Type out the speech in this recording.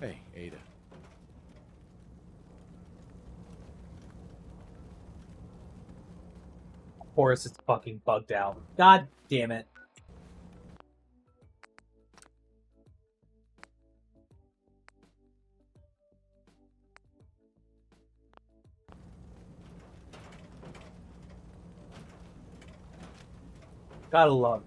Hey, Ada. Horus it's fucking bugged out. God damn it. Gotta love